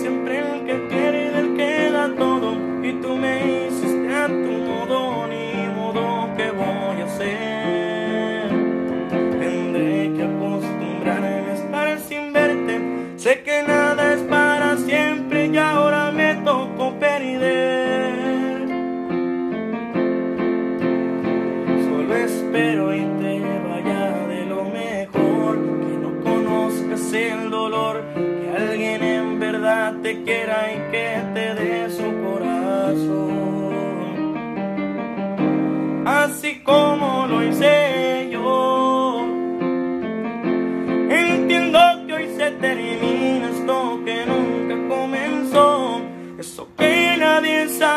siempre el que quiere y del que da todo. Y tú me hiciste a tu modo, ni modo que voy a hacer. Tendré que acostumbrarme a estar sin verte. Sé que nada es para siempre y ahora me tocó perder. Solo espero y te vaya de lo mejor, que no conozcas el dolor, te quiera y que te dé su corazón. Así como lo hice yo. Entiendo que hoy se termina esto que nunca comenzó, eso que nadie sabe.